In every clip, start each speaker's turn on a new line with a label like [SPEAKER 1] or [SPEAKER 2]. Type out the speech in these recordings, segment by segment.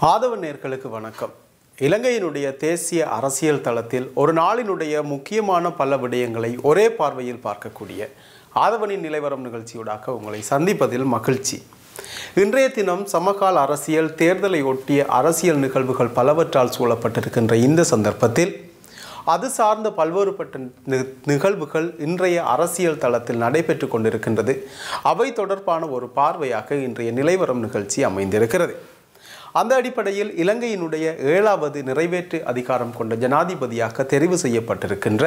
[SPEAKER 1] ஆதவ நேர்களுக்கு வணக்கம். இலங்கையினுடைய தேசிய அரசியல் தளத்தில் ஒரு நாளினுடைய முக்கியமான பல விடயங்களை ஒரே பார்வையில் பார்க்கக்கூடிய ஆதவனின் நிலைவரம் நிகழ்ச்சியூடாக உங்களை சந்திப்பதில் மகிழ்ச்சி. இன்றைய தினம் சமகால அரசியல் தேர்தலை ஒட்டிய அரசியல் நிகழ்வுகள் பலவற்றால் சூழப்பட்டிருக்கின்ற இந்த சந்தர்ப்பத்தில் அது சார்ந்த பல்வேறுபட்ட நி- நிகழ்வுகள் இன்றைய அரசியல் தளத்தில் நடைபெற்று கொண்டிருக்கின்றது. அவை தொடர்பான ஒரு பார்வையாக இன்றைய நிலைவரம் நிகழ்ச்சி அமைந்திருக்கிறது. அந்த அடிப்படையில் இலங்கையினுடைய ஏழாவது நிறைவேற்று அதிகாரம் கொண்ட ஜனாதிபதியாக தெரிவு செய்யப்பட்டிருக்கின்ற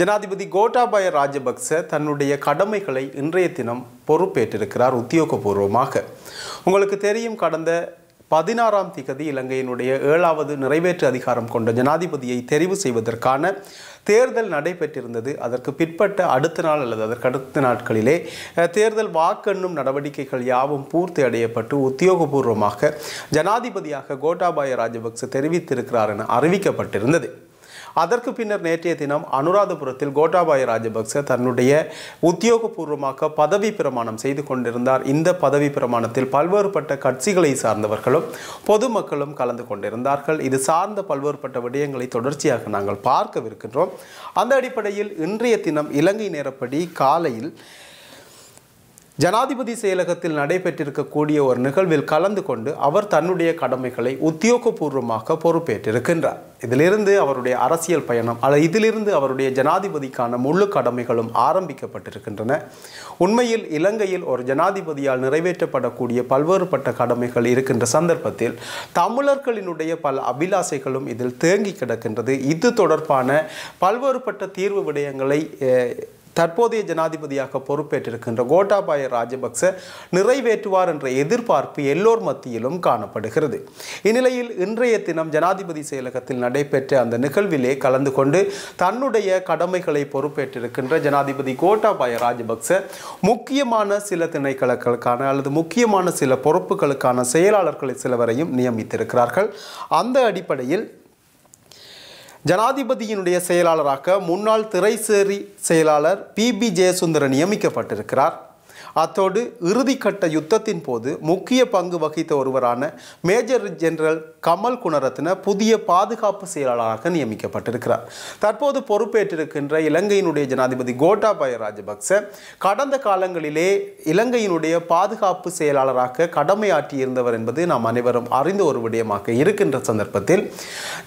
[SPEAKER 1] ஜனாதிபதி கோட்டாபய ராஜபக்ச தன்னுடைய கடமைகளை இன்றைய தினம் பொறுப்பேற்றிருக்கிறார் உத்தியோகபூர்வமாக. உங்களுக்கு தெரியும் கடந்த பதினாறாம் திகதி இலங்கையினுடைய ஏழாவது நிறைவேற்று அதிகாரம் கொண்ட ஜனாதிபதியை தெரிவு செய்வதற்கான தேர்தல் நடைபெற்றிருந்தது. அதற்கு பிற்பட்ட அடுத்த நாள் அல்லது அதற்கு அடுத்த நாட்களிலே தேர்தல் வாக்கெண்ணும் நடவடிக்கைகள் யாவும் பூர்த்தி அடையப்பட்டு உத்தியோகபூர்வமாக ஜனாதிபதியாக கோட்டாபாய ராஜபக்ச தெரிவித்திருக்கிறார் என அறிவிக்கப்பட்டிருந்தது. அதற்கு பின்னர் நேற்றைய தினம் அனுராதபுரத்தில் கோட்டாபாய ராஜபக்ச தன்னுடைய உத்தியோகபூர்வமாக பதவி பிரமாணம் செய்து கொண்டிருந்தார். இந்த பதவி பிரமாணத்தில் பல்வேறுபட்ட கட்சிகளை சார்ந்தவர்களும் பொதுமக்களும் கலந்து கொண்டிருந்தார்கள். இது சார்ந்த பல்வேறுபட்ட விடயங்களை தொடர்ச்சியாக நாங்கள் பார்க்கவிருக்கின்றோம். அந்த அடிப்படையில் இன்றைய தினம் இலங்கை நேரப்படி காலையில் ஜனாதிபதி செயலகத்தில் நடைபெற்றிருக்கக்கூடிய ஒரு நிகழ்வில் கலந்து கொண்டு அவர் தன்னுடைய கடமைகளை உத்தியோகபூர்வமாக பொறுப்பேற்றிருக்கின்றார். இதிலிருந்து அவருடைய அரசியல் பயணம் அல்ல இதிலிருந்து அவருடைய ஜனாதிபதிக்கான முழு கடமைகளும் ஆரம்பிக்கப்பட்டிருக்கின்றன. உண்மையில் இலங்கையில் ஒரு ஜனாதிபதியால் நிறைவேற்றப்படக்கூடிய பல்வேறுபட்ட கடமைகள் இருக்கின்ற சந்தர்ப்பத்தில் தமிழர்களினுடைய பல அபிலாசைகளும் இதில் தேங்கி கிடக்கின்றது. இது தொடர்பான பல்வேறுபட்ட தீர்வு விடயங்களை தற்போதைய ஜனாதிபதியாக பொறுப்பேற்றிருக்கின்ற கோட்டாபாய ராஜபக்ச நிறைவேற்றுவார் என்ற எதிர்பார்ப்பு எல்லோர் மத்தியிலும் காணப்படுகிறது. இந்நிலையில் இன்றைய தினம் ஜனாதிபதி செயலகத்தில் நடைபெற்ற அந்த நிகழ்விலே கலந்து கொண்டு தன்னுடைய கடமைகளை பொறுப்பேற்றிருக்கின்ற ஜனாதிபதி கோட்டாபாய ராஜபக்ச முக்கியமான சில திணைக்களங்களுக்கான அல்லது முக்கியமான சில பொறுப்புகளுக்கான செயலாளர்களை சிலவரையும் நியமித்திருக்கிறார்கள். அந்த அடிப்படையில் ஜனாதிபதியினுடைய செயலாளராக முன்னாள் திரைசேரி செயலாளர் பிபி ஜெயசுந்தரன் நியமிக்கப்பட்டிருக்கிறார். அத்தோடு இறுதிக்கட்ட யுத்தத்தின் போது முக்கிய பங்கு வகித்த ஒருவரான மேஜர் ஜெனரல் கமல் குணரத்ன புதிய பாதுகாப்பு செயலாளராக நியமிக்கப்பட்டிருக்கிறார். தற்போது பொறுப்பேற்றிருக்கின்ற இலங்கையினுடைய ஜனாதிபதி கோட்டாபய ராஜபக்ச கடந்த காலங்களிலே இலங்கையினுடைய பாதுகாப்பு செயலாளராக கடமையாற்றியிருந்தவர் என்பது நாம் அனைவரும் அறிந்த ஒரு விடயமாக இருக்கின்ற சந்தர்ப்பத்தில்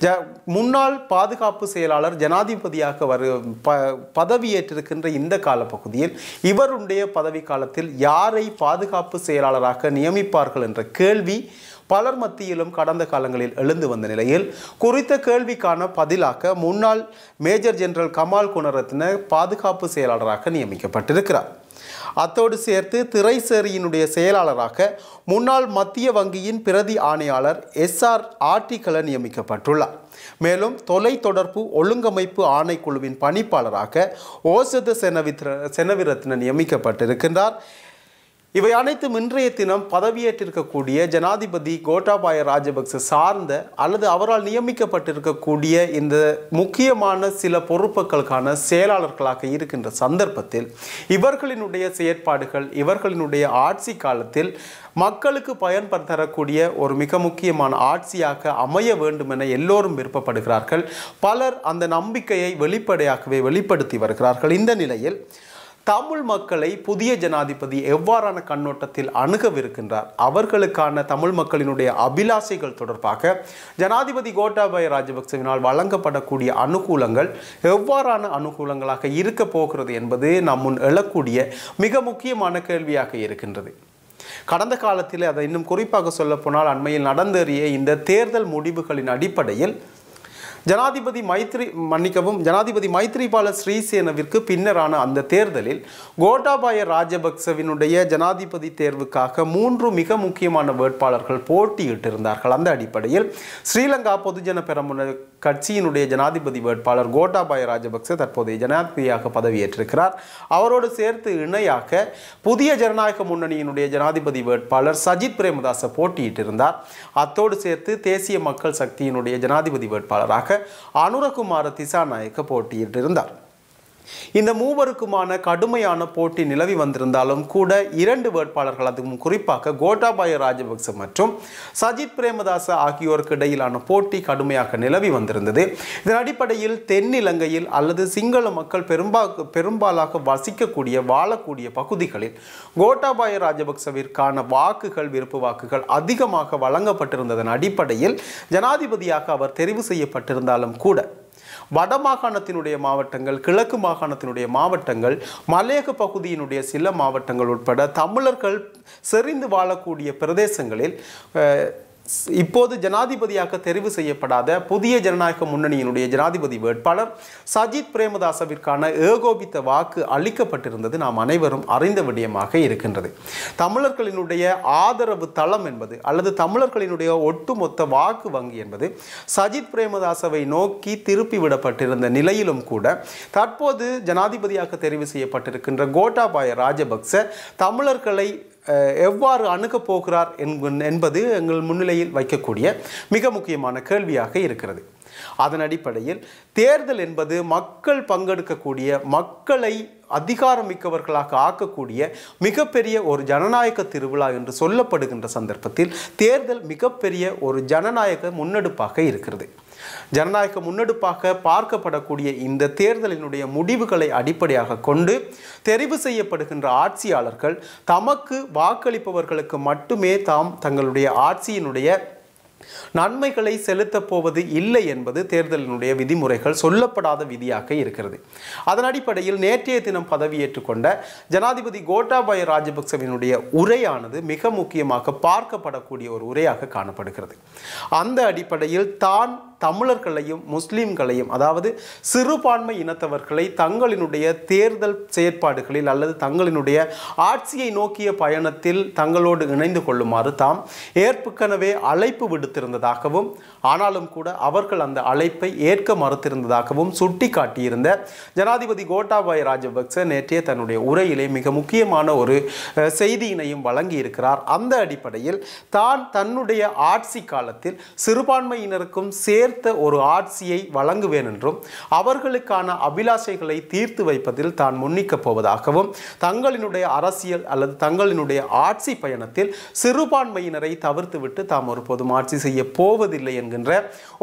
[SPEAKER 1] ஜ முன்னாள் பாதுகாப்பு செயலாளர் ஜனாதிபதியாக வரு ப பதவியேற்றிருக்கின்ற இந்த காலப்பகுதியில் இவருடைய பதவிக்கால காலத்தில் யாரை பாதுகாப்பு செயலாளராக நியமிப்பார்கள் என்ற கேள்வி பலர் மத்தியிலும் கடந்த காலங்களில் எழுந்து வந்த நிலையில் குறித்த கேள்விக்கான பதிலாக முன்னாள் மேஜர் ஜெனரல் கமால் குணரத்ன பாதுகாப்பு செயலாளராக நியமிக்கப்பட்டிருக்கிறார். அத்தோடு சேர்த்து திரைசேரியினுடைய செயலாளராக முன்னாள் மத்திய வங்கியின் பிரதி ஆணையாளர் எஸ்ஆர் ஆர்டிகல நியமிக்கப்பட்டுள்ளார். மேலும் தொலைத்தொடர்பு ஒழுங்கமைப்பு ஆணைக்குழுவின் பணிப்பாளராக ஓசத செனவித்ர செனவிரத்ன நியமிக்கப்பட்டிருக்கின்றார். இவை அனைத்தும் இன்றைய தினம் பதவியேற்றிருக்கக்கூடிய ஜனாதிபதி கோட்டாபாய ராஜபக்ச சார்ந்த அல்லது அவரால் நியமிக்கப்பட்டிருக்கக்கூடிய இந்த முக்கியமான சில பொறுப்புகளுக்கான செயலாளர்களாக இருக்கின்ற சந்தர்ப்பத்தில் இவர்களினுடைய செயற்பாடுகள் இவர்களினுடைய ஆட்சி காலத்தில் மக்களுக்கு பயன் தரக்கூடிய ஒரு மிக முக்கியமான ஆட்சியாக அமைய வேண்டும் என எல்லோரும் விருப்பப்படுகிறார்கள். பலர் அந்த நம்பிக்கையை வெளிப்படையாகவே வெளிப்படுத்தி வருகிறார்கள். இந்த நிலையில் தமிழ் மக்களை புதிய ஜனாதிபதி எவ்வாறான கண்ணோட்டத்தில் அணுகவிருக்கின்றார்? அவர்களுக்கான தமிழ் மக்களினுடைய அபிலாசைகள் தொடர்பாக ஜனாதிபதி கோட்டாபய ராஜபக்சவினால் வழங்கப்படக்கூடிய அனுகூலங்கள் எவ்வாறான அனுகூலங்களாக இருக்க போகிறது என்பது நம் முன் எழக்கூடிய மிக முக்கியமான கேள்வியாக இருக்கின்றது. கடந்த காலத்தில் அதை இன்னும் குறிப்பாக சொல்லப்போனால் அண்மையில் நடந்தேறிய இந்த தேர்தல் முடிவுகளின் அடிப்படையில் ஜனாதிபதி மைத்ரி மன்னிக்கவும் ஜனாதிபதி மைத்ரிபால ஸ்ரீசேனவிற்கு பின்னரான அந்த தேர்தலில் கோட்டாபாய ராஜபக்சவினுடைய ஜனாதிபதி தேர்வுக்காக மூன்று மிக முக்கியமான வேட்பாளர்கள் போட்டியிட்டிருந்தார்கள். அந்த அடிப்படையில் ஸ்ரீலங்கா பொதுஜன பெரமுன கட்சியினுடைய ஜனாதிபதி வேட்பாளர் கோட்டாபாய ராஜபக்ச தற்போதைய ஜனாதிபதியாக பதவியேற்றிருக்கிறார். அவரோடு சேர்த்து இணையாக புதிய ஜனநாயக முன்னணியினுடைய ஜனாதிபதி வேட்பாளர் சஜித் பிரேமதாச போட்டியிட்டிருந்தார். அத்தோடு சேர்த்து தேசிய மக்கள் சக்தியினுடைய ஜனாதிபதி வேட்பாளராக அனுரகுமார திசாநாயக்க போட்டியிட்டிருந்தார் இந்த மூவருக்குமான கடுமையான போட்டி நிலவி வந்திருந்தாலும் கூட இரண்டு வேட்பாளர்கள் அதுவும் குறிப்பாக கோட்டாபாய ராஜபக்ச மற்றும் சஜித் பிரேமதாச ஆகியோருக்கு இடையிலான போட்டி கடுமையாக நிலவி வந்திருந்தது. இதன் அடிப்படையில் தென்னிலங்கையில் அல்லது சிங்கள மக்கள் பெரும்பா பெரும்பாலாக வசிக்கக்கூடிய வாழக்கூடிய பகுதிகளில் கோட்டாபாய ராஜபக்சவிற்கான வாக்குகள் விருப்பு வாக்குகள் அதிகமாக வழங்கப்பட்டிருந்ததன் அடிப்படையில் ஜனாதிபதியாக அவர் தெரிவு செய்யப்பட்டிருந்தாலும் கூட வடமாகாணத்தினுடைய மாவட்டங்கள் கிழக்கு மாகாணத்தினுடைய மாவட்டங்கள் மலையக பகுதியினுடைய சில மாவட்டங்கள் உட்பட தமிழர்கள் செறிந்து வாழக்கூடிய பிரதேசங்களில் இப்போது ஜனாதிபதியாக தெரிவு செய்யப்படாத புதிய ஜனநாயக முன்னணியினுடைய ஜனாதிபதி வேட்பாளர் சஜித் பிரேமதாசவிற்கான ஏகோபித்த வாக்கு அளிக்கப்பட்டிருந்தது நாம் அனைவரும் அறிந்த விடயமாக இருக்கின்றது. தமிழர்களினுடைய ஆதரவு தளம் என்பது அல்லது தமிழர்களினுடைய ஒட்டுமொத்த வாக்கு வங்கி என்பது சஜித் பிரேமதாசவை நோக்கி திருப்பி விடப்பட்டிருந்த நிலையிலும் கூட தற்போது ஜனாதிபதியாக தெரிவு செய்யப்பட்டிருக்கின்ற கோட்டாபாய ராஜபக்ச தமிழர்களை எவ்வாறு அணுகப் போகிறார் என்பது எங்கள் முன்னிலையில் வைக்கக்கூடிய மிக முக்கியமான கேள்வியாக இருக்கிறது. அதன் அடிப்படையில் தேர்தல் என்பது மக்கள் பங்கெடுக்கக்கூடிய மக்களை அதிகாரமிக்கவர்களாக ஆக்கக்கூடிய மிகப்பெரிய ஒரு ஜனநாயக திருவிழா என்று சொல்லப்படுகின்ற சந்தர்ப்பத்தில் தேர்தல் மிகப்பெரிய ஒரு ஜனநாயக முன்னெடுப்பாக இருக்கிறது. ஜனநாயக முன்னெடுப்பாக பார்க்கப்படக்கூடிய இந்த தேர்தலினுடைய முடிவுகளை அடிப்படையாக கொண்டு தெரிவு செய்யப்படுகின்ற ஆட்சியாளர்கள் தமக்கு வாக்களிப்பவர்களுக்கு மட்டுமே தாம் தங்களுடைய ஆட்சியினுடைய நன்மைகளை செலுத்தப் போவது இல்லை என்பது தேர்தலினுடைய விதிமுறைகள் சொல்லப்படாத விதியாக இருக்கிறது. அதன் அடிப்படையில் நேற்றைய தினம் பதவியேற்றுக்கொண்ட ஜனாதிபதி கோட்டாபாய ராஜபக்சவினுடைய உரையானது மிக முக்கியமாக பார்க்கப்படக்கூடிய ஒரு உரையாக காணப்படுகிறது. அந்த அடிப்படையில் தான் தமிழர்களையும் முஸ்லீம்களையும் அதாவது சிறுபான்மை இனத்தவர்களை தங்களினுடைய தேர்தல் செயற்பாடுகளில் அல்லது தங்களினுடைய ஆட்சியை நோக்கிய பயணத்தில் தங்களோடு இணைந்து கொள்ளுமாறு தாம் ஏற்புக்கனவே அழைப்பு விடுத்திருந்ததாகவும் ஆனாலும் கூட அவர்கள் அந்த அழைப்பை ஏற்க மறுத்திருந்ததாகவும் சுட்டிக்காட்டியிருந்த ஜனாதிபதி கோட்டாபாய ராஜபக்ச நேற்றைய தன்னுடைய உரையிலே மிக முக்கியமான ஒரு செய்தியினையும் வழங்கியிருக்கிறார். அந்த அடிப்படையில் தான் தன்னுடைய ஆட்சி காலத்தில் சிறுபான்மையினருக்கும் சேர் சேர்த்த ஒரு ஆட்சியை வழங்குவேன் என்றும் அவர்களுக்கான அபிலாஷைகளை தீர்த்து வைப்பதில் தான் முன்னிக்கப் போவதாகவும் தங்களினுடைய அரசியல் அல்லது தங்களினுடைய ஆட்சி பயணத்தில் சிறுபான்மையினரை தவிர்த்துவிட்டு தாம் ஒருபோதும் ஆட்சி செய்ய போவதில்லை என்கின்ற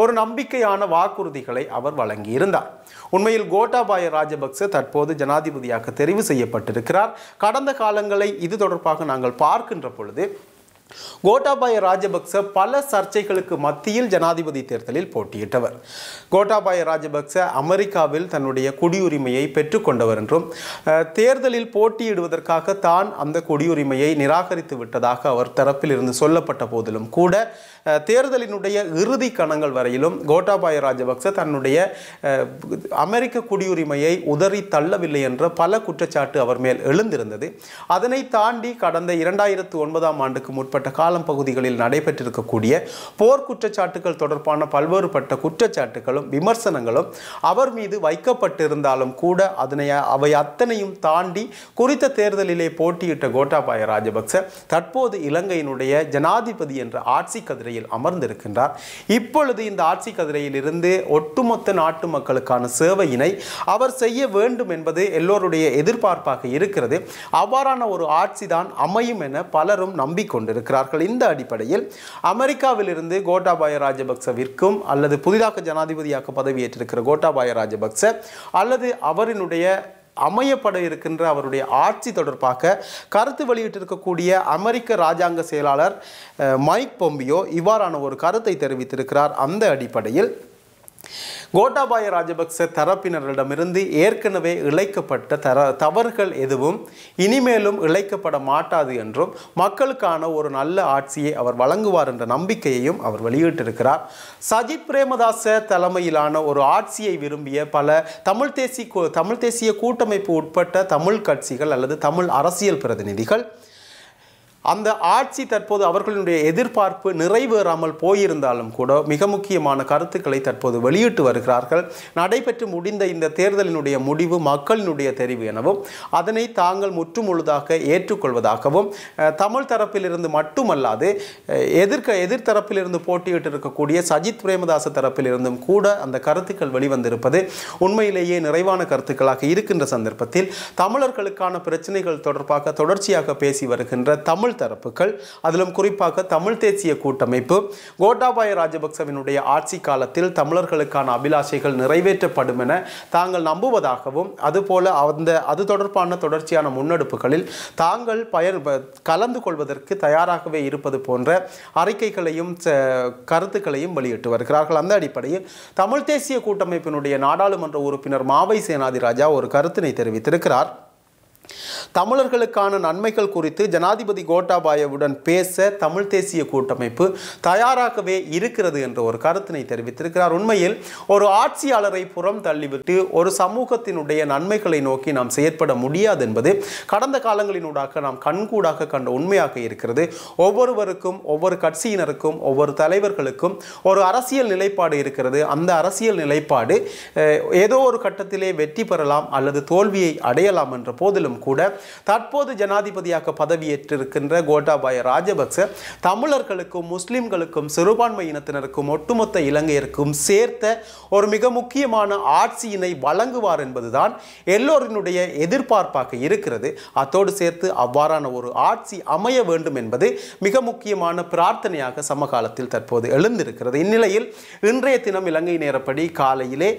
[SPEAKER 1] ஒரு நம்பிக்கையான வாக்குறுதிகளை அவர் வழங்கியிருந்தார். உண்மையில் கோட்டாபாய ராஜபக்ச தற்போது ஜனாதிபதியாக தெரிவு செய்யப்பட்டிருக்கிறார். கடந்த காலங்களை இது தொடர்பாக நாங்கள் பார்க்கின்ற பொழுது கோட்டாபாய ராஜபக்ச பல சர்ச்சைகளுக்கு மத்தியில் ஜனாதிபதி தேர்தலில் போட்டியிட்டவர். கோட்டாபாய ராஜபக்ச அமெரிக்காவில் தன்னுடைய குடியுரிமையை பெற்றுக்கொண்டவர் என்றும் தேர்தலில் போட்டியிடுவதற்காக தான் அந்த குடியுரிமையை நிராகரித்து விட்டதாக அவர் தரப்பில் இருந்து சொல்லப்பட்ட போதிலும் கூட தேர்தலினுடைய இறுதி கணங்கள் வரையிலும் கோட்டாபாய ராஜபக்ச தன்னுடைய அமெரிக்க குடியுரிமையை உதறி தள்ளவில்லை என்ற பல குற்றச்சாட்டு அவர் மேல் எழுந்திருந்தது. அதனை தாண்டி கடந்த இரண்டாயிரத்து ஒன்பதாம் ஆண்டுக்கு முற்பட்ட காலம் பகுதிகளில் நடைபெற்றிருக்கக்கூடிய போர் குற்றச்சாட்டுகள் தொடர்பான பல்வேறுபட்ட குற்றச்சாட்டுகளும் விமர்சனங்களும் அவர் மீது வைக்கப்பட்டிருந்தாலும் கூட அதனை அவை அத்தனையும் தாண்டி குறித்த தேர்தலிலே போட்டியிட்ட கோட்டாபாய ராஜபக்ச தற்போது இலங்கையினுடைய ஜனாதிபதி என்ற ஆட்சி கதிரை கதிரையில் அமர்ந்திருக்கின்றார். இப்பொழுது இந்த ஆட்சி கதிரையில் இருந்து ஒட்டுமொத்த நாட்டு மக்களுக்கான சேவையினை அவர் செய்ய வேண்டும் என்பது எல்லோருடைய எதிர்பார்ப்பாக இருக்கிறது. அவ்வாறான ஒரு ஆட்சி தான் அமையும் என பலரும் நம்பிக்கொண்டிருக்கிறார்கள். இந்த அடிப்படையில் அமெரிக்காவிலிருந்து கோட்டாபாய ராஜபக்சவிற்கும் அல்லது புதிதாக ஜனாதிபதியாக பதவியேற்றிருக்கிற கோட்டாபாய ராஜபக்ச அல்லது அவரினுடைய அமையப்பட இருக்கின்ற அவருடைய ஆட்சி தொடர்பாக கருத்து வெளியிட்டிருக்கக்கூடிய அமெரிக்க ராஜாங்க செயலாளர் மைக் பொம்பியோ இவ்வாறான ஒரு கருத்தை தெரிவித்திருக்கிறார். அந்த அடிப்படையில் கோட்டாபாய ராஜபக்ச தரப்பினரிடமிருந்து ஏற்கனவே இழைக்கப்பட்ட தர தவறுகள் எதுவும் இனிமேலும் இழைக்கப்பட மாட்டாது என்றும் மக்களுக்கான ஒரு நல்ல ஆட்சியை அவர் வழங்குவார் என்ற நம்பிக்கையையும் அவர் வெளியிட்டிருக்கிறார். சஜித் பிரேமதாச தலைமையிலான ஒரு ஆட்சியை விரும்பிய பல தமிழ் தேசிய தமிழ் தேசிய கூட்டமைப்பு உட்பட்ட தமிழ் கட்சிகள் அல்லது தமிழ் அரசியல் பிரதிநிதிகள் அந்த ஆட்சி தற்போது அவர்களுடைய எதிர்பார்ப்பு நிறைவேறாமல் போயிருந்தாலும் கூட மிக முக்கியமான கருத்துக்களை தற்போது வெளியிட்டு வருகிறார்கள். நடைபெற்று முடிந்த இந்த தேர்தலினுடைய முடிவு மக்களினுடைய தெரிவு எனவும் அதனை தாங்கள் முற்றுமுழுதாக ஏற்றுக்கொள்வதாகவும் தமிழ் தரப்பிலிருந்து மட்டுமல்லாது எதிர்க்க எதிர்த்தரப்பிலிருந்து போட்டியிட்டு இருக்கக்கூடிய சஜித் பிரேமதாச தரப்பிலிருந்தும் கூட அந்த கருத்துக்கள் வெளிவந்திருப்பது உண்மையிலேயே நிறைவான கருத்துக்களாக இருக்கின்ற சந்தர்ப்பத்தில் தமிழர்களுக்கான பிரச்சனைகள் தொடர்பாக தொடர்ச்சியாக பேசி வருகின்ற தமிழ் தரப்புகள். அதிலும் குறிப்பாக தமிழ் தேசிய கூட்டமைப்பு கோட்டாபாய ராஜபக்சவினுடைய ஆட்சி காலத்தில் தமிழர்களுக்கான அபிலாஷைகள் நிறைவேற்றப்படும் என தாங்கள் நம்புவதாகவும் அதுபோல அந்த அது தொடர்பான தொடர்ச்சியான முன்னெடுப்புகளில் தாங்கள் பயன் கலந்து கொள்வதற்கு தயாராகவே இருப்பது போன்ற அறிக்கைகளையும் ச- கருத்துக்களையும் வெளியிட்டு வருகிறார்கள். அந்த அடிப்படையில் தமிழ் தேசிய கூட்டமைப்பினுடைய நாடாளுமன்ற உறுப்பினர் மாவை சேனாதிராஜா ஒரு கருத்தினை தெரிவித்திருக்கிறார். தமிழர்களுக்கான நன்மைகள் குறித்து ஜனாதிபதி கோட்டாபாயவுடன் பேச தமிழ் தேசிய கூட்டமைப்பு தயாராகவே இருக்கிறது என்ற ஒரு கருத்தினை தெரிவித்திருக்கிறார். உண்மையில் ஒரு ஆட்சியாளரை புறம் தள்ளிவிட்டு ஒரு சமூகத்தினுடைய நன்மைகளை நோக்கி நாம் செயற்பட முடியாது என்பது கடந்த காலங்களினூடாக நாம் கண்கூடாக கண்ட உண்மையாக இருக்கிறது. ஒவ்வொருவருக்கும் ஒவ்வொரு கட்சியினருக்கும் ஒவ்வொரு தலைவர்களுக்கும் ஒரு அரசியல் நிலைப்பாடு இருக்கிறது. அந்த அரசியல் நிலைப்பாடு ஏதோ ஒரு கட்டத்திலே வெற்றி பெறலாம் அல்லது தோல்வியை அடையலாம் என்ற போதிலும் கூட தற்போது ஜனாதிபதியாக பதவியேற்றிருக்கின்ற கோட்டாபாய ராஜபக்ச தமிழர்களுக்கும் முஸ்லிம்களுக்கும் சிறுபான்மை இனத்தினருக்கும் ஒட்டுமொத்த இலங்கையருக்கும் சேர்த்த ஒரு மிக முக்கியமான ஆட்சியினை வழங்குவார் என்பதுதான் எல்லோரினுடைய எதிர்பார்ப்பாக இருக்கிறது. அத்தோடு சேர்த்து அவ்வாறான ஒரு ஆட்சி அமைய வேண்டும் என்பது மிக முக்கியமான பிரார்த்தனையாக சமகாலத்தில் தற்போது எழுந்திருக்கிறது. இந்நிலையில் இன்றைய தினம் இலங்கை நேரப்படி காலையிலே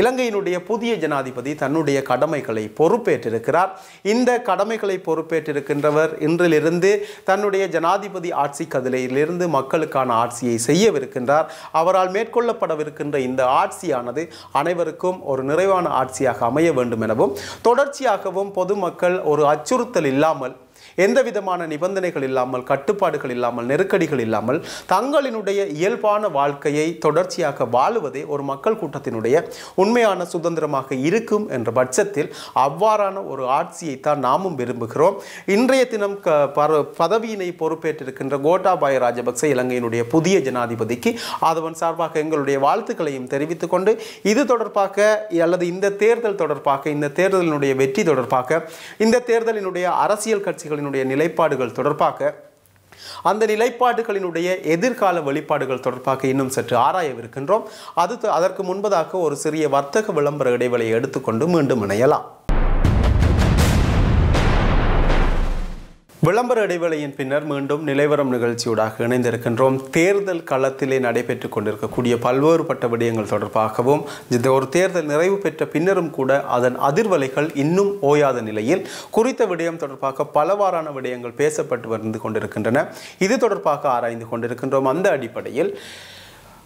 [SPEAKER 1] இலங்கையினுடைய புதிய ஜனாதிபதி தன்னுடைய கடமைகளை பொறுப்பேற்றிருக்கிறார். இந்த கடமைகளை பொறுப்பேற்றிருக்கின்றவர் இன்றிலிருந்து தன்னுடைய ஜனாதிபதி ஆட்சி கதிலையிலிருந்து மக்களுக்கான ஆட்சியை செய்யவிருக்கின்றார். அவரால் மேற்கொள்ளப்படவிருக்கின்ற இந்த ஆட்சியானது அனைவருக்கும் ஒரு நிறைவான ஆட்சியாக அமைய வேண்டும் எனவும் தொடர்ச்சியாகவும் பொதுமக்கள் ஒரு அச்சுறுத்தல் இல்லாமல் எந்த விதமான நிபந்தனைகள் இல்லாமல் கட்டுப்பாடுகள் இல்லாமல் நெருக்கடிகள் இல்லாமல் தங்களினுடைய இயல்பான வாழ்க்கையை தொடர்ச்சியாக வாழுவதே ஒரு மக்கள் கூட்டத்தினுடைய உண்மையான சுதந்திரமாக இருக்கும் என்ற பட்சத்தில் அவ்வாறான ஒரு ஆட்சியைத்தான் நாமும் விரும்புகிறோம். இன்றைய தினம் க பர- பதவியினை பொறுப்பேற்றிருக்கின்ற கோட்டாபாய ராஜபக்ச இலங்கையினுடைய புதிய ஜனாதிபதிக்கு அதவன் சார்பாக எங்களுடைய வாழ்த்துக்களையும் தெரிவித்துக் கொண்டு இது தொடர்பாக அல்லது இந்த தேர்தல் தொடர்பாக இந்த தேர்தலினுடைய வெற்றி தொடர்பாக இந்த தேர்தலினுடைய அரசியல் அவர்களினுடைய நிலைப்பாடுகள் தொடர்பாக அந்த நிலைப்பாடுகளினுடைய எதிர்கால வெளிப்பாடுகள் தொடர்பாக இன்னும் சற்று ஆராயவிருக்கின்றோம். அது அதற்கு முன்பதாக ஒரு சிறிய வர்த்தக விளம்பர இடைவெளியை எடுத்துக்கொண்டு மீண்டும் இணையலாம். விளம்பர இடைவேளையின் பின்னர் மீண்டும் நிலைவரம் நிகழ்ச்சியூடாக இணைந்திருக்கின்றோம். தேர்தல் களத்திலே நடைபெற்று கொண்டிருக்கக்கூடிய பல்வேறுபட்ட விடயங்கள் தொடர்பாகவும் இந்த ஒரு தேர்தல் நிறைவு பெற்ற பின்னரும் கூட அதன் அதிர்வலைகள் இன்னும் ஓயாத நிலையில் குறித்த விடயம் தொடர்பாக பலவாறான விடயங்கள் பேசப்பட்டு வந்து கொண்டிருக்கின்றன. இது தொடர்பாக ஆராய்ந்து கொண்டிருக்கின்றோம். அந்த அடிப்படையில்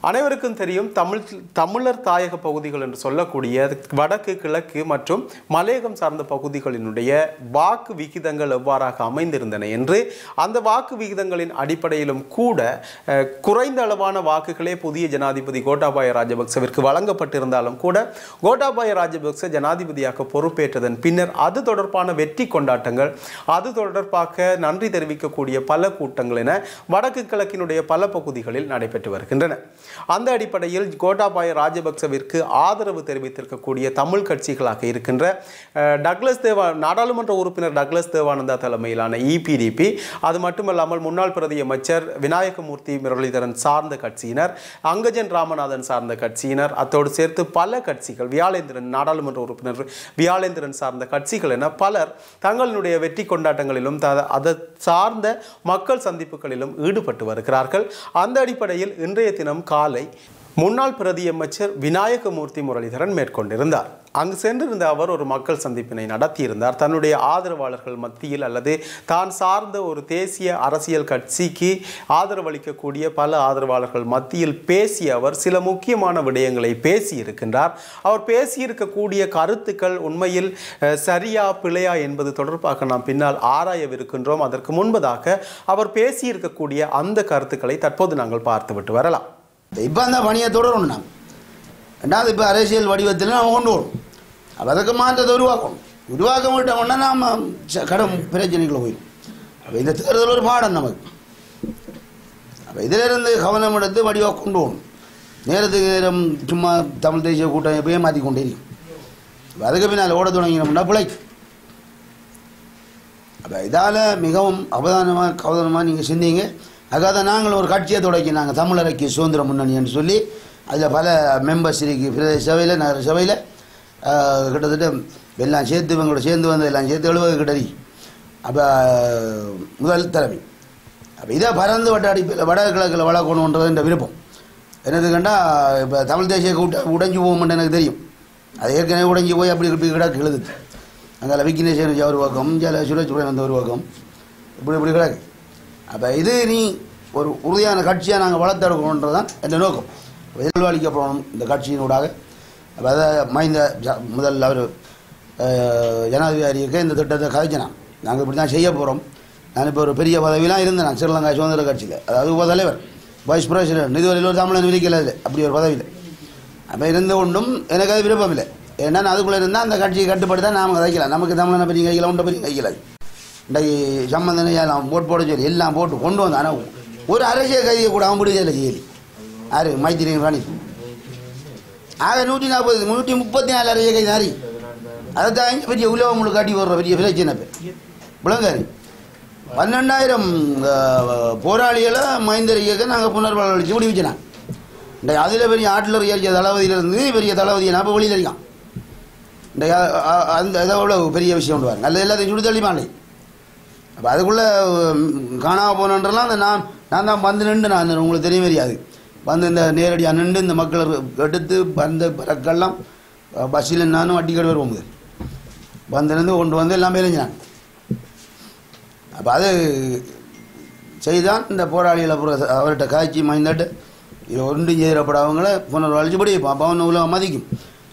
[SPEAKER 1] அனைவருக்கும் தெரியும் தமிழ் தமிழர் தாயக பகுதிகள் என்று சொல்லக்கூடிய வடக்கு கிழக்கு மற்றும் மலையகம் சார்ந்த பகுதிகளினுடைய வாக்கு விகிதங்கள் எவ்வாறாக அமைந்திருந்தன என்று அந்த வாக்கு விகிதங்களின் அடிப்படையிலும் கூட குறைந்த அளவான வாக்குகளே புதிய ஜனாதிபதி கோட்டாபாய ராஜபக்சவிற்கு வழங்கப்பட்டிருந்தாலும் கூட கோட்டாபாய ராஜபக்ச ஜனாதிபதியாக பொறுப்பேற்றதன் பின்னர் அது தொடர்பான வெற்றி கொண்டாட்டங்கள் அது தொடர்பாக நன்றி தெரிவிக்கக்கூடிய பல கூட்டங்கள் என வடக்கு கிழக்கினுடைய பல பகுதிகளில் நடைபெற்று வருகின்றன. அந்த அடிப்படையில் கோட்டாபாய ராஜபக்சவிற்கு ஆதரவு தெரிவித்திருக்கக்கூடிய தமிழ் கட்சிகளாக இருக்கின்ற டக்ளஸ் தேவா நாடாளுமன்ற உறுப்பினர் டக்ளஸ் தேவானந்தா தலைமையிலான இபிடிபி அது மட்டுமல்லாமல் முன்னாள் பிரதி அமைச்சர் விநாயகமூர்த்தி முரளிதரன் சார்ந்த கட்சியினர் அங்கஜன் ராமநாதன் சார்ந்த கட்சியினர் அத்தோடு சேர்த்து பல கட்சிகள் வியாழேந்திரன் நாடாளுமன்ற உறுப்பினர் வியாழேந்திரன் சார்ந்த கட்சிகள் என பலர் தங்களுடைய வெற்றி கொண்டாட்டங்களிலும் அதை சார்ந்த மக்கள் சந்திப்புகளிலும் ஈடுபட்டு வருகிறார்கள். அந்த அடிப்படையில் இன்றைய தினம் கா காலை முன்னாள் பிரதியமைச்சர் விநாயகமூர்த்தி முரளிதரன் மேற்கொண்டிருந்தார். அங்கு சென்றிருந்த அவர் ஒரு மக்கள் சந்திப்பினை நடத்தியிருந்தார். தன்னுடைய ஆதரவாளர்கள் மத்தியில் அல்லது தான் சார்ந்த ஒரு தேசிய அரசியல் கட்சிக்கு ஆதரவளிக்கக்கூடிய பல ஆதரவாளர்கள் மத்தியில் பேசிய அவர் சில முக்கியமான விடயங்களை பேசியிருக்கின்றார். அவர் பேசியிருக்கக்கூடிய கருத்துக்கள் உண்மையில் சரியா பிழையா என்பது தொடர்பாக நாம் பின்னால் ஆராயவிருக்கின்றோம். அதற்கு முன்பதாக அவர் பேசியிருக்கக்கூடிய அந்த கருத்துக்களை தற்போது நாங்கள் பார்த்துவிட்டு வரலாம்.
[SPEAKER 2] இப்போ அந்த பணியை தொடரணும் நாம். ரெண்டாவது இப்போ அரசியல் வடிவத்தில் நாம் கொண்டு வரும் அப்போ அதுக்கு மாற்றத்தை உருவாக்கணும். உருவாக்க விட்டோம்னா நாம் கடன் கடும் பிரச்சனைகளை போயிடும். அப்போ இந்த தேர்தல் ஒரு பாடம் நமக்கு. அப்போ இதிலிருந்து கவனம் எடுத்து வடிவாக கொண்டு போகணும் நேரத்துக்கு நேரம் சும்மா தமிழ் தேசிய கூட்டம் எப்பயே மாற்றி கொண்டே இருக்கும் அதுக்கு பின்னால் ஓட தொடங்கினோம்னா பிழைக்கும். அப்போ இதால் மிகவும் அவதானமாக கவதானமாக நீங்கள் சிந்திங்க. அதுக்காக நாங்கள் ஒரு கட்சியை தொடக்கி நாங்கள் தமிழரைக்கு சுதந்திர முன்னணின்னு சொல்லி அதில் பல மெம்பர்ஸ் இருக்கு. பிரதேச சபையில் நகர சபையில் கிட்டத்தட்ட எல்லாம் சேர்த்து இவங்களோட சேர்ந்து வந்து எல்லாம் சேர்த்து எழுபது கிட்டடி அப்போ முதல் தலைமை. அப்போ இதை பறந்து வட்டாடி வடகிழக்கில் வளர்க்கணுன்றது என்ற விருப்பம். என்னது கண்டால் இப்போ தமிழ் தேசிய கூட்ட உடைஞ்சு போகும்னு எனக்கு தெரியும். அது ஏற்கனவே உடைஞ்சு போய் அப்படி இப்படி கிடக்கு எழுது அங்கே விக்னேஸ்வரன் ஒரு பக்கம் ஜல சுரேஷ் வந்து ஒரு பக்கம் இப்படி இப்படி கிடக்கு. அப்போ இது நீ ஒரு உறுதியான கட்சியாக நாங்கள் வளர்த்தெடுக்கணுன்றது தான் எந்த நோக்கம். எதிர்வாளிக்க போகணும் இந்த கட்சியினூடாக அப்போ அதை மைந்த முதல் அவர் ஜனாதிபதிக்கு இந்த திட்டத்தை கதைச்சினான் நாங்கள் இப்படி தான் செய்ய போகிறோம் நான் இப்போ ஒரு பெரிய பதவியெலாம் இருந்தேன் நான் ஸ்ரீலங்கா சுதந்திர கட்சியில். அதாவது உப தலைவர் வைஸ் பிரசிடென்ட் இதுவரையில் ஒரு தமிழன் விரிக்கல இல்லை அப்படி ஒரு பதவியில். அப்போ இருந்த கொண்டும் எனக்கு அது விருப்பம் இல்லை ஏன்னா அதுக்குள்ளே இருந்தால் அந்த கட்சியை கட்டுப்பட்டு தான் நாம் கதைக்கலாம். நமக்கு தமிழனை பெரிய கைக்கலாம் உண்டை பெரிய கைக்கலாது இன்றைக்கு சம்பந்தனை அவன் போட்டு போட சொல்லி எல்லாம் போட்டு கொண்டு வந்தான் ஆனால் ஒரு அரசியல் கைதியை கூட அவன் பிடிக்கல செய்யலி. யாரு? மைத்திரி ராணி ஆக நூற்றி நாற்பது நூற்றி முப்பத்தி நாலு அரசியல் கைதி யாரி அதை தான் பெரிய உலகம் முழுக்க காட்டி வர்ற பெரிய பிரச்சனை இப்போ விளங்காரி. பன்னெண்டாயிரம் போராளிகளை மைந்தர் இயக்க நாங்கள் புனர்வளர்ச்சி முடிவிச்சினாங்க இந்த அதில் பெரிய ஆட்டில் ஏறிய தளபதியிலிருந்து பெரிய தளபதியை நான் இப்போ வெளியில் இருக்கான் இந்த அந்த எவ்வளோ பெரிய விஷயம் உண்டுவார் நல்லது எல்லாத்தையும் சுடு தள்ளிமாண்டே அப்போ அதுக்குள்ளே காணாமல் போனன்றலாம் அந்த நான் நான் தான் வந்து நின்று நான் அந்த உங்களுக்கு தெரிய தெரியாது. வந்து இந்த நேரடியாக நின்று இந்த மக்களை எடுத்து வந்த பிறக்கெல்லாம் பஸ்ஸில் நானும் வட்டிக்கடை வருவோம் போகுது வந்து நின்று கொண்டு வந்து எல்லாம் மேலேஞ்சினாங்க அப்போ அது செய்தான் இந்த போராளிகளை அவர்கிட்ட காய்ச்சி மைந்தாட்டு இது ஒன்று செய்கிறப்படாதவங்கள அவங்கள வலிச்சு படி அவன் உலகம் மதிக்கும்.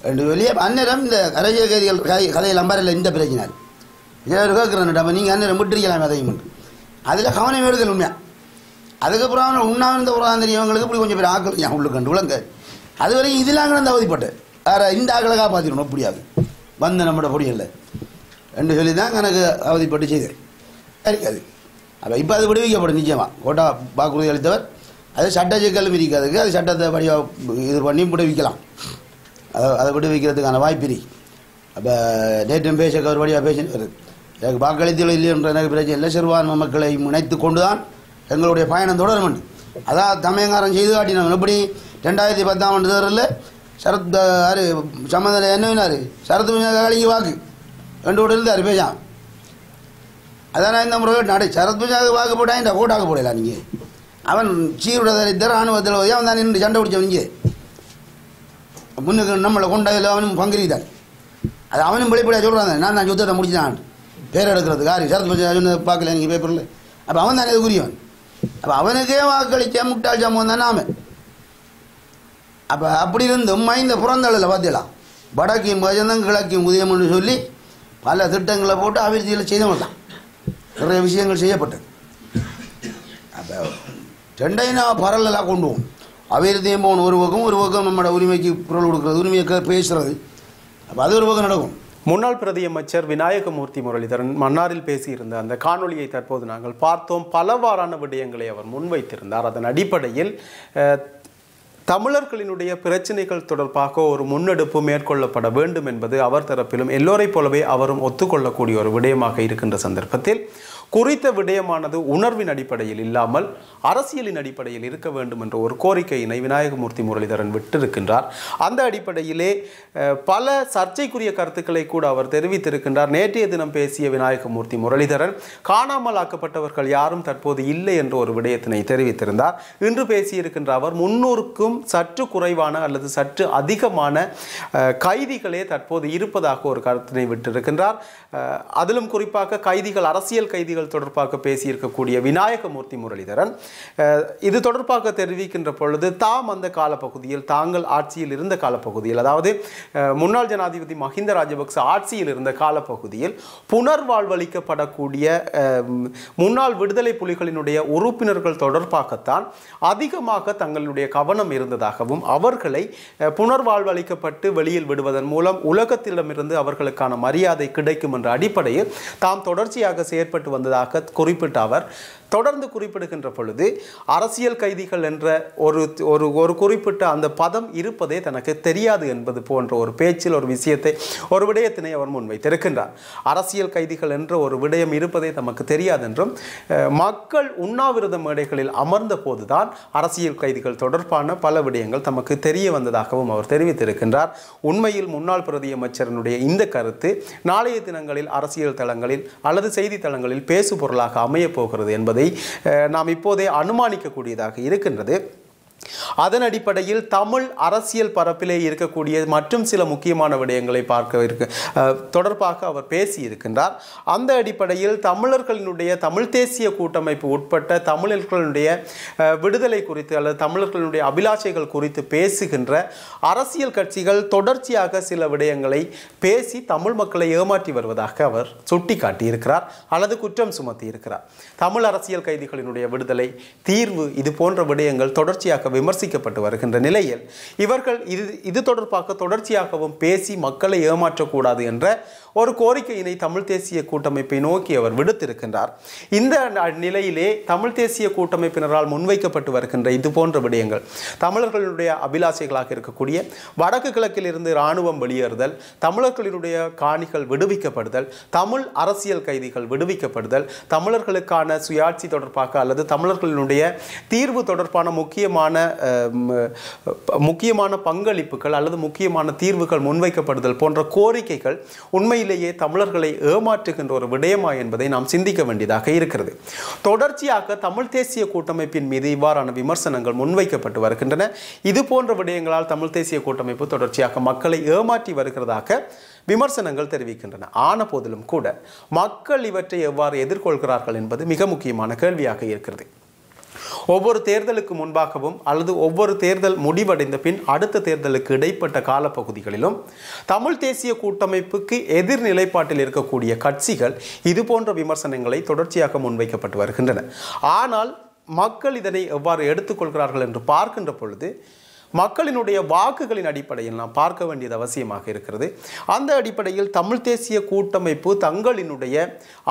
[SPEAKER 2] ரெண்டு வெளியே அந்நேரம் இந்த அரசியல் கைதிகள் கதை கதையில் அம்பாரில் இந்த பிரச்சனை இதில் கேட்குறேன் அப்போ நீங்கள் அந்நேரம் விட்டுருக்கலாம் அதையும் அதில் கவனம் எடுக்கல உண்மையாக அதுக்கப்புறம் அவன் உண்ணாவிருந்த புறான் தெரியவங்களுக்கு இப்படி கொஞ்சம் பேர் ஆக்கள். என் உள்ளுக்கு கண்டு விளங்க. அது வரைக்கும் இதெல்லாம் கிடந்து அவதிப்பட்டேன் வேறு இந்த ஆக்களை காப்பாற்றிடணும் முடியாது வந்து நம்மளோட பொடியில் ரெண்டு சொல்லி தான் எனக்கு அவதிப்பட்டு செய்தேன். இருக்காது. அப்போ இப்போ அது விடுவிக்கப்படும் நிச்சயமாக கோட்டா வாக்குறுதி அளித்தவர். அது சட்ட சிக்கலும் இருக்காதுக்கு அது சட்டத்தை வடிவாக இது பண்ணி விடுவிக்கலாம். அதை அதை விடுவிக்கிறதுக்கான வாய்ப்பு இருக்கு அப்போ நேற்றும் பேச ஒரு வழியாக வருது எனக்கு வாக்களித்தல் இல்லை என்ற எனக்கு பிரச்சனை இல்லை. சிறுபான்மை மக்களை இணைத்து கொண்டுதான் எங்களுடைய பயணம் தொடரும் என்று. அதான் தமிழங்காரன் செய்து காட்டினாங்க. எப்படி ரெண்டாயிரத்தி பத்தாம் ஆண்டு தேர்தலில் சரத் யார் என்ன என்னவினார் சரத் கழிங்க வாக்கு. ரெண்டு கூட இருந்தார் பேசான் அதான் இந்த முறை நடை சரத் பூஜாவுக்கு வாக்கு போட்டா இந்த ஓட்டாக போடலாம் நீங்கள் அவன் சீருட தரித்த ராணுவத்தில் அவன் தான் நின்று சண்டை பிடிச்சவன் இங்கே. முன்னுக்கு நம்மளை கொண்டதில் அவனும் பங்கிரிதான் அது அவனும் வெளிப்படையாக சொல்கிறான் நான் நான் யுத்தத்தை முடிச்சான். பேர் எடுக்கிறது யார் சரத் பார்க்கல நீங்கள் பேப்பரில் அப்போ அவன் தானே உரியவன் அப்போ அவனுக்கே வாக்களிக்க முட்டாள் சம்பவம் தானே அப்போ அப்படி இருந்தும் மைந்த புறந்தளில் பார்த்தீங்களா வடக்கையும் பஜந்தம் கிழக்கையும் உதயம்னு சொல்லி பல திட்டங்களை போட்டு அபிவிருத்தியில் செய்தவன் தான். நிறைய விஷயங்கள் செய்யப்பட்டது. அப்போ ரெண்டையும் நான் கொண்டு போவோம். அபிவிருத்தியும் போகணும் ஒரு பக்கம் ஒரு பக்கம் நம்மளோட உரிமைக்கு குரல் கொடுக்குறது உரிமையை பேசுகிறது பேசுறது. அப்போ அது ஒரு பக்கம் நடக்கும்.
[SPEAKER 1] முன்னாள் பிரதியமைச்சர் விநாயகமூர்த்தி முரளிதரன் மன்னாரில் பேசியிருந்த அந்த காணொலியை தற்போது நாங்கள் பார்த்தோம். பலவாறான விடயங்களை அவர் முன்வைத்திருந்தார். அதன் அடிப்படையில் தமிழர்களினுடைய பிரச்சனைகள் தொடர்பாக ஒரு முன்னெடுப்பு மேற்கொள்ளப்பட வேண்டும் என்பது அவர் தரப்பிலும் எல்லோரைப் போலவே அவரும் ஒத்துக்கொள்ளக்கூடிய ஒரு விடயமாக இருக்கின்ற சந்தர்ப்பத்தில் குறித்த விடயமானது உணர்வின் அடிப்படையில் இல்லாமல் அரசியலின் அடிப்படையில் இருக்க வேண்டும் என்ற ஒரு கோரிக்கையினை விநாயகமூர்த்தி முரளிதரன் விட்டிருக்கின்றார். அந்த அடிப்படையிலே பல சர்ச்சைக்குரிய கருத்துக்களை கூட அவர் தெரிவித்திருக்கின்றார். நேற்றைய தினம் பேசிய விநாயகமூர்த்தி முரளிதரன் காணாமல் ஆக்கப்பட்டவர்கள் யாரும் தற்போது இல்லை என்ற ஒரு விடயத்தினை தெரிவித்திருந்தார். இன்று பேசியிருக்கின்ற அவர் முன்னூறுக்கும் சற்று குறைவான அல்லது சற்று அதிகமான கைதிகளே தற்போது இருப்பதாக ஒரு கருத்தினை விட்டிருக்கின்றார். அதிலும் குறிப்பாக கைதிகள் அரசியல் கைதிகள் தொடர்பாக பேசியிருக்கக்கூடிய விநாயகமூர்த்தி முரளிதரன் இது தொடர்பாக தெரிவிக்கின்ற பொழுது தாம் அந்த காலப்பகுதியில் தாங்கள் ஆட்சியில் இருந்த காலப்பகுதியில் அதாவது முன்னாள் ஜனாதிபதி மஹிந்த ராஜபக்ச ஆட்சியில் இருந்த காலப்பகுதியில் புனர்வாழ்வளிக்கப்படக்கூடிய முன்னாள் விடுதலை புலிகளினுடைய உறுப்பினர்கள் தொடர்பாகத்தான் அதிகமாக தங்களுடைய கவனம் இருந்ததாகவும் அவர்களை புனர்வாழ்வளிக்கப்பட்டு வெளியில் விடுவதன் மூலம் உலகத்திடமிருந்து அவர்களுக்கான மரியாதை கிடைக்கும் என்ற அடிப்படையில் தாம் தொடர்ச்சியாக செயற்பட்டு வந்த வந்ததாக குறிப்பிட்ட அவர் தொடர்ந்து குறிப்பிடுகின்ற பொழுது அரசியல் கைதிகள் என்ற ஒரு ஒரு ஒரு குறிப்பிட்ட அந்த பதம் இருப்பதே தனக்கு தெரியாது என்பது போன்ற ஒரு பேச்சில் ஒரு விஷயத்தை ஒரு விடயத்தினை அவர் முன்வைத்திருக்கின்றார். அரசியல் கைதிகள் என்ற ஒரு விடயம் இருப்பதே தமக்கு தெரியாது என்றும் மக்கள் உண்ணாவிரத மேடைகளில் அமர்ந்த போதுதான் அரசியல் கைதிகள் தொடர்பான பல விடயங்கள் தமக்கு தெரிய வந்ததாகவும் அவர் தெரிவித்திருக்கின்றார். உண்மையில் முன்னாள் பிரதி அமைச்சரனுடைய இந்த கருத்து நாளைய தினங்களில் அரசியல் தளங்களில் அல்லது செய்தி தளங்களில் பேசு பொருளாக அமையப் போகிறது என்பதை நாம் இப்போதே அனுமானிக்கக்கூடியதாக இருக்கின்றது. அதன் அடிப்படையில் தமிழ் அரசியல் பரப்பிலே இருக்கக்கூடிய மற்றும் சில முக்கியமான விடயங்களை பார்க்க இருக்கு. தொடர்பாக அவர் பேசியிருக்கின்றார். அந்த அடிப்படையில் தமிழர்களினுடைய தமிழ் தேசிய கூட்டமைப்பு உட்பட்ட தமிழர்களுடைய விடுதலை குறித்து அல்லது தமிழர்களுடைய அபிலாஷைகள் குறித்து பேசுகின்ற அரசியல் கட்சிகள் தொடர்ச்சியாக சில விடயங்களை பேசி தமிழ் மக்களை ஏமாற்றி வருவதாக அவர் சுட்டிக்காட்டியிருக்கிறார் அல்லது குற்றம் சுமத்தி இருக்கிறார் தமிழ் அரசியல் கைதிகளினுடைய விடுதலை தீர்வு இது போன்ற விடயங்கள் தொடர்ச்சியாக விமர்சிக்கப்பட்டு வருகின்ற நிலையில் இவர்கள் இது இது தொடர்பாக தொடர்ச்சியாகவும் பேசி மக்களை ஏமாற்றக்கூடாது என்ற ஒரு கோரிக்கையினை தமிழ் தேசிய கூட்டமைப்பை நோக்கி அவர் விடுத்திருக்கின்றார். இந்த ந- நிலையிலே தமிழ் தேசிய கூட்டமைப்பினரால் முன்வைக்கப்பட்டு வருகின்ற இது போன்ற விடயங்கள் தமிழர்களுடைய அபிலாசைகளாக இருக்கக்கூடிய வடக்கு கிழக்கில் இருந்து இராணுவம் வெளியேறுதல் தமிழர்களினுடைய காணிகள் விடுவிக்கப்படுதல் தமிழ் அரசியல் கைதிகள் விடுவிக்கப்படுதல் தமிழர்களுக்கான சுயாட்சி தொடர்பாக அல்லது தமிழர்களினுடைய தீர்வு தொடர்பான முக்கியமான முக்கியமான பங்களிப்புகள் அல்லது முக்கியமான தீர்வுகள் முன்வைக்கப்படுதல் போன்ற கோரிக்கைகள் உண்மையிலேயே தமிழர்களை ஏமாற்றுகின்ற ஒரு விடயமா என்பதை நாம் சிந்திக்க வேண்டியதாக இருக்கிறது. தொடர்ச்சியாக தமிழ் தேசிய கூட்டமைப்பின் மீது இவ்வாறான விமர்சனங்கள் முன்வைக்கப்பட்டு வருகின்றன. இது போன்ற விடயங்களால் தமிழ் தேசிய கூட்டமைப்பு தொடர்ச்சியாக மக்களை ஏமாற்றி வருகிறதாக விமர்சனங்கள் தெரிவிக்கின்றன. ஆன போதிலும் கூட மக்கள் இவற்றை எவ்வாறு எதிர்கொள்கிறார்கள் என்பது மிக முக்கியமான கேள்வியாக இருக்கிறது. ஒவ்வொரு தேர்தலுக்கு முன்பாகவும் அல்லது ஒவ்வொரு தேர்தல் முடிவடைந்த பின் அடுத்த தேர்தலுக்கு இடைப்பட்ட காலப்பகுதிகளிலும் தமிழ் தேசிய கூட்டமைப்புக்கு எதிர் நிலைப்பாட்டில் இருக்கக்கூடிய கட்சிகள் இதுபோன்ற விமர்சனங்களை தொடர்ச்சியாக முன்வைக்கப்பட்டு வருகின்றன. ஆனால் மக்கள் இதனை எவ்வாறு எடுத்துக்கொள்கிறார்கள் என்று பார்க்கின்ற பொழுது மக்களினுடைய வாக்குகளின் அடிப்படையில் நாம் பார்க்க வேண்டியது அவசியமாக இருக்கிறது. அந்த அடிப்படையில் தமிழ் தேசிய கூட்டமைப்பு தங்களினுடைய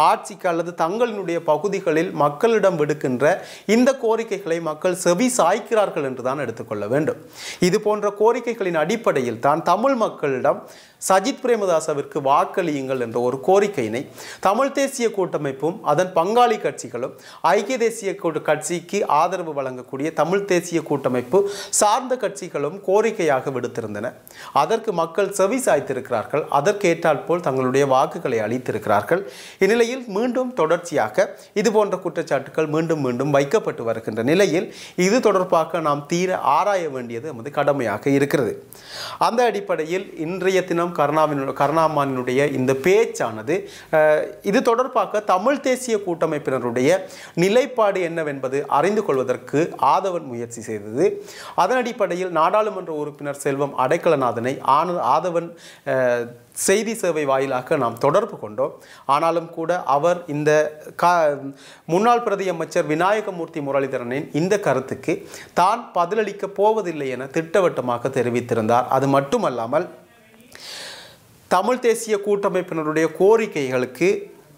[SPEAKER 1] ஆட்சிக்கு அல்லது தங்களினுடைய பகுதிகளில் மக்களிடம் விடுக்கின்ற இந்த கோரிக்கைகளை மக்கள் செவி சாய்க்கிறார்கள் என்று தான் எடுத்துக்கொள்ள வேண்டும். இது போன்ற கோரிக்கைகளின் அடிப்படையில் தான் தமிழ் மக்களிடம் சஜித் பிரேமதாசவிற்கு வாக்களியுங்கள் என்ற ஒரு கோரிக்கையினை தமிழ் தேசிய கூட்டமைப்பும் அதன் பங்காளி கட்சிகளும் ஐக்கிய தேசிய கூட்ட- கட்சிக்கு ஆதரவு வழங்கக்கூடிய தமிழ் தேசிய கூட்டமைப்பு சார்ந்த கட்சிகளும் கோரிக்கையாக விடுத்திருந்தன. அதற்கு மக்கள் செவி சாய்த்திருக்கிறார்கள். அதற்கேற்றால் போல் தங்களுடைய வாக்குகளை அளித்திருக்கிறார்கள். இந்நிலையில் மீண்டும் தொடர்ச்சியாக இது போன்ற குற்றச்சாட்டுகள் மீண்டும் மீண்டும் வைக்கப்பட்டு வருகின்ற நிலையில் இது தொடர்பாக நாம் தீர ஆராய வேண்டியது நமது கடமையாக இருக்கிறது. அந்த அடிப்படையில் இன்றைய தினம் கருணாவினு கருணாமானினுடைய இந்த பேச்சானது இது தொடர்பாக தமிழ் தேசிய கூட்டமைப்பினருடைய நிலைப்பாடு என்னவென்பது அறிந்து கொள்வதற்கு ஆதவன் முயற்சி செய்தது. அதன் அடிப்படையில் நாடாளுமன்ற உறுப்பினர் செல்வம் அடைக்கலநாதனை ஆன ஆதவன் செய்தி சேவை வாயிலாக நாம் தொடர்பு கொண்டோம். ஆனாலும் கூட அவர் இந்த கா முன்னாள் பிரதி அமைச்சர் விநாயகமூர்த்தி முரளிதரனின் இந்த கருத்துக்கு தான் பதிலளிக்கப் போவதில்லை என திட்டவட்டமாக தெரிவித்திருந்தார். அது மட்டுமல்லாமல் தமிழ் தேசிய கூட்டமைப்பினருடைய கோரிக்கைகளுக்கு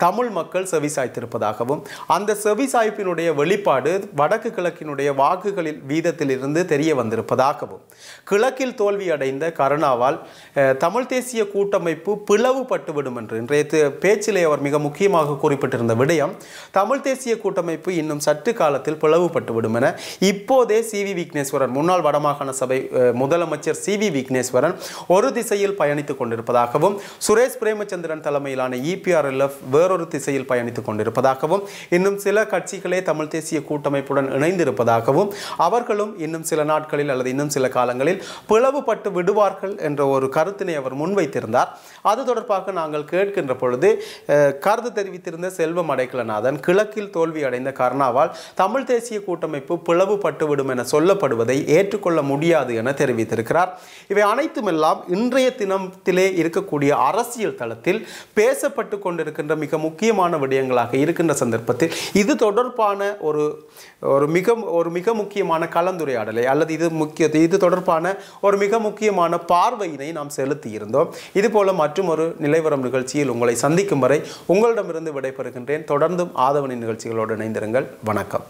[SPEAKER 1] தமிழ் மக்கள் செவிசாய்த்திருப்பதாகவும் அந்த செவிசாய்ப்பினுடைய வெளிப்பாடு வடக்கு கிழக்கினுடைய வாக்குகளில் வீதத்திலிருந்து தெரிய வந்திருப்பதாகவும் கிழக்கில் தோல்வி அடைந்த கருணாவால் தமிழ் தேசிய கூட்டமைப்பு பிளவுபட்டுவிடும் என்று இன்றைய பேச்சிலே அவர் மிக முக்கியமாக குறிப்பிட்டிருந்த விடயம் தமிழ் தேசிய கூட்டமைப்பு இன்னும் சற்று காலத்தில் பிளவுபட்டுவிடும் என இப்போதே சி வி விக்னேஸ்வரன் முன்னாள் வடமாகாண சபை முதலமைச்சர் சி வி விக்னேஸ்வரன் ஒரு திசையில் பயணித்துக் கொண்டிருப்பதாகவும் சுரேஷ் பிரேமச்சந்திரன் தலைமையிலான இபிஆர்எல்எஃப் வேறொரு திசையில் பயணித்துக் கொண்டிருப்பதாகவும் இன்னும் சில கட்சிகளே தமிழ் தேசிய கூட்டமைப்புடன் இணைந்திருப்பதாகவும் அவர்களும் இன்னும் சில நாட்களில் அல்லது இன்னும் சில காலங்களில் பிளவுபட்டு விடுவார்கள் என்ற ஒரு கருத்தினை அவர் முன்வைத்திருந்தார். அது தொடர்பாக நாங்கள் கேட்கின்ற பொழுது கருத்து தெரிவித்திருந்த செல்வம் அடைக்கலநாதன் கிழக்கில் தோல்வி அடைந்த கருணாவால் தமிழ் தேசிய கூட்டமைப்பு பிளவுபட்டு விடும் என சொல்லப்படுவதை ஏற்றுக்கொள்ள முடியாது என தெரிவித்திருக்கிறார். இவை அனைத்துமெல்லாம் இன்றைய தினத்திலே இருக்கக்கூடிய அரசியல் தளத்தில் பேசப்பட்டு கொண்டிருக்கின்ற மிக மிக முக்கியமான விடயங்களாக இருக்கின்ற சந்தர்ப்பத்தில் இது தொடர்பான ஒரு ஒரு மிக ஒரு மிக முக்கியமான கலந்துரையாடலை அல்லது இது முக்கிய இது தொடர்பான ஒரு மிக முக்கியமான பார்வையினை நாம் செலுத்தி இருந்தோம் இதுபோல மற்றும் ஒரு நிலைவரம் நிகழ்ச்சியில் உங்களை சந்திக்கும் வரை உங்களிடமிருந்து விடைபெறுகின்றேன். தொடர்ந்தும் ஆதவனின் நிகழ்ச்சிகளோடு இணைந்திருங்கள். வணக்கம்.